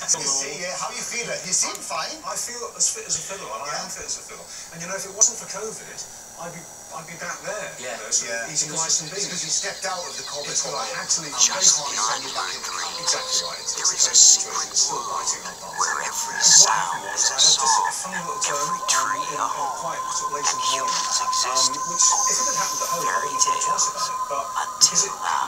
You see, yeah, how you feeling? You seem I'm, fine. I feel as fit as a fiddle, and yeah. I am fit as a fiddle. And you know, if it wasn't for COVID, I'd be I'd be back there. Yeah. You know, sort Yeah, eating rice and beans. because you stepped out of the COVID It's what I hole. Just very hard behind send you back in. Mercury, Exactly right. It's, there it's is a secret still world biting our where every sound is a song, every tree a home. and humans exist. um, which if it had happened at home, I would have thought twice about it. But until now.